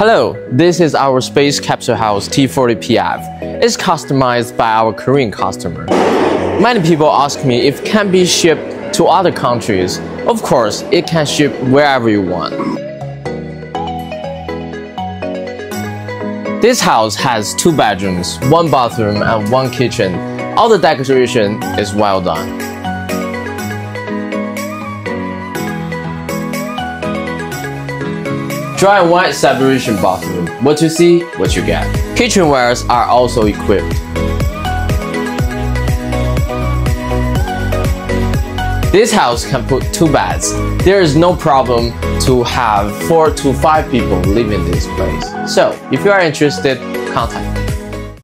Hello, this is our space capsule house T40PF. It's customized by our Korean customer. Many people ask me if it can be shipped to other countries. Of course, it can ship wherever you want. This house has two bedrooms, one bathroom and one kitchen. All the decoration is well done. Dry and white separation bathroom. What you see, what you get. Kitchenwares are also equipped. This house can put two beds. There is no problem to have four to five people live in this place. So, if you are interested, contact